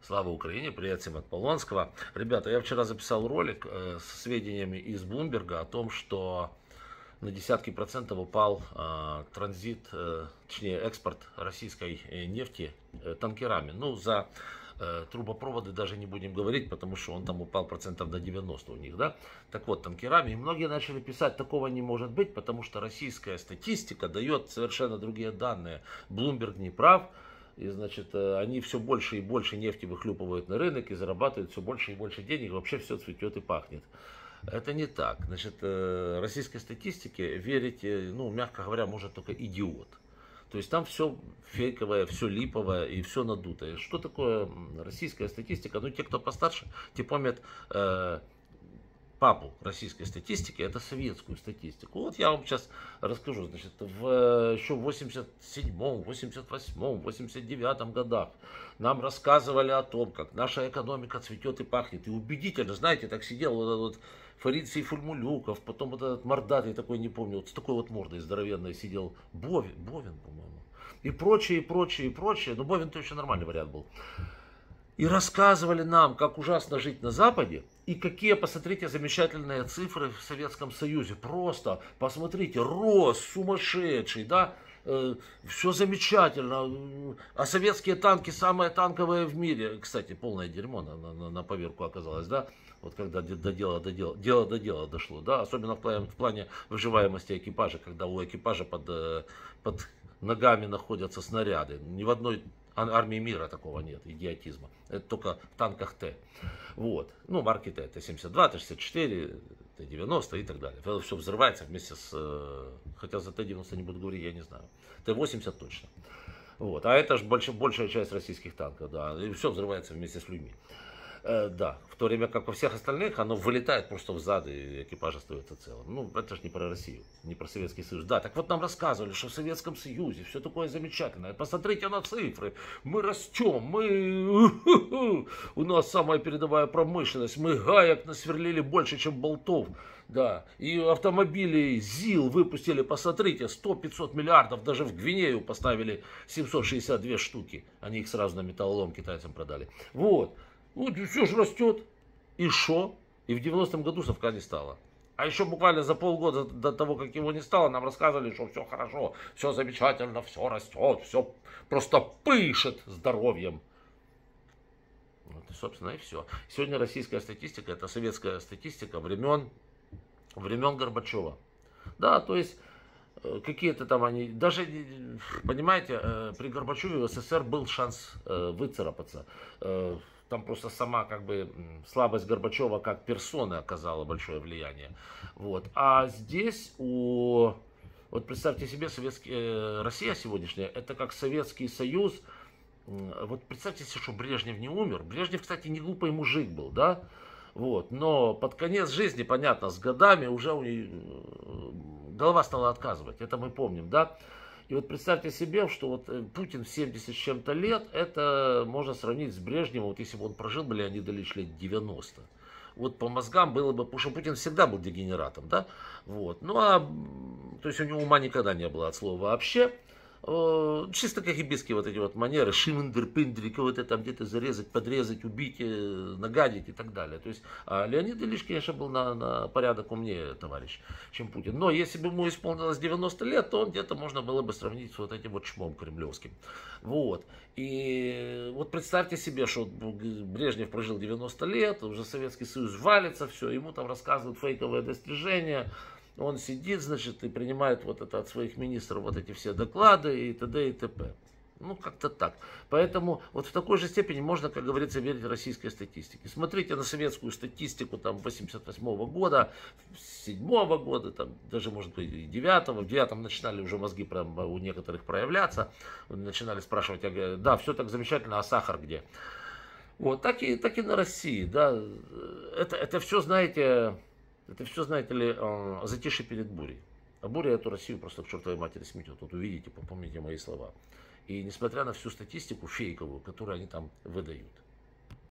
Слава Украине, привет всем от Полонского. Ребята, я вчера записал ролик э, с сведениями из Блумберга о том, что на десятки процентов упал э, транзит, э, точнее экспорт российской э, нефти э, танкерами. Ну, за э, трубопроводы даже не будем говорить, потому что он там упал процентов до 90 у них, да. Так вот, танкерами. И многие начали писать, такого не может быть, потому что российская статистика дает совершенно другие данные. Блумберг не прав. И, значит, э, они все больше и больше нефти выхлюпывают на рынок и зарабатывают все больше и больше денег. Вообще все цветет и пахнет. Это не так. Значит, э, российской статистике верить, э, ну, мягко говоря, может только идиот. То есть там все фейковое, все липовое и все надутое. Что такое российская статистика? Ну, те, кто постарше, те помнят папу российской статистики, это советскую статистику. Вот я вам сейчас расскажу. Значит, в еще в 87-м, 88-м, 89-м годах нам рассказывали о том, как наша экономика цветет и пахнет. И убедительно, знаете, так сидел вот этот вот Фарид Сейфульмулюков, потом вот этот мордатый такой, не помню, вот с такой вот мордой здоровенной сидел Бовин, Бовин, по-моему. И прочее, и прочее, и прочее. Но Бовин-то еще нормальный вариант был и рассказывали нам, как ужасно жить на Западе, и какие, посмотрите, замечательные цифры в Советском Союзе. Просто, посмотрите, рост сумасшедший, да, э, все замечательно. А советские танки самые танковые в мире. Кстати, полное дерьмо на, на, на поверку оказалось, да. Вот когда до дела, до дела, дело до дела дошло, да, особенно в плане, в плане выживаемости экипажа, когда у экипажа под, э, под ногами находятся снаряды. Ни в одной армии мира такого нет, идиотизма. Это только в танках Т. Вот. Ну, марки Т. Т-72, Т-64, Т-90 и так далее. Это все взрывается вместе с... Э, хотя за Т-90 не буду говорить, я не знаю. Т-80 точно. Вот. А это же больш, большая часть российских танков, да. И все взрывается вместе с людьми. Э, да, в то время как у всех остальных оно вылетает просто в зад, и экипаж остается целым. Ну, это же не про Россию, не про Советский Союз. Да, так вот нам рассказывали, что в Советском Союзе все такое замечательное. Посмотрите на цифры, мы растем, мы... У нас самая передовая промышленность, мы гаек насверлили больше, чем болтов. Да, и автомобили ЗИЛ выпустили, посмотрите, 100-500 миллиардов, даже в Гвинею поставили 762 штуки. Они их сразу на металлолом китайцам продали. Вот. Вот все же растет. И что? И в 90-м году совка не стало. А еще буквально за полгода до того, как его не стало, нам рассказывали, что все хорошо, все замечательно, все растет, все просто пышет здоровьем. Вот, и, собственно, и все. Сегодня российская статистика, это советская статистика времен, времен Горбачева. Да, то есть э, какие-то там они, даже, понимаете, э, при Горбачеве в СССР был шанс э, выцарапаться там просто сама как бы слабость Горбачева как персоны оказала большое влияние. Вот. А здесь у... Вот представьте себе, Советский, э, Россия сегодняшняя, это как Советский Союз. Вот представьте себе, что Брежнев не умер. Брежнев, кстати, не глупый мужик был, да? Вот. Но под конец жизни, понятно, с годами уже у него э, голова стала отказывать. Это мы помним, да? И вот представьте себе, что вот э, Путин в 70 с чем-то лет, это можно сравнить с Брежневым, вот если бы он прожил бы Леонид Ильич лет 90. Вот по мозгам было бы, потому что Путин всегда был дегенератом, да? Вот. Ну а, то есть у него ума никогда не было от слова вообще. Э, чисто кагибистские вот эти вот манеры, шимендер, пиндри, кого-то там где-то зарезать, подрезать, убить, э, нагадить и так далее. То есть а Леонид Ильич, конечно, был на, на порядок умнее товарищ, чем Путин. Но если бы ему исполнилось 90 лет, то он где-то можно было бы сравнить с вот этим вот шмом кремлевским. Вот. И вот представьте себе, что Брежнев прожил 90 лет, уже Советский Союз валится, все, ему там рассказывают фейковые достижения, он сидит, значит, и принимает вот это от своих министров вот эти все доклады и т.д. и т.п. Ну, как-то так. Поэтому вот в такой же степени можно, как говорится, верить российской статистике. Смотрите на советскую статистику там 88 -го года, 7 -го года, там, даже, может быть, и 9 -го. В 9 начинали уже мозги прям у некоторых проявляться. Начинали спрашивать, я говорю, да, все так замечательно, а сахар где? Вот, так и, так и на России, да. Это, это все, знаете, это все, знаете ли, э, затишье перед бурей. А буря эту Россию просто к чертовой матери сметет. Вот увидите, попомните мои слова. И несмотря на всю статистику фейковую, которую они там выдают.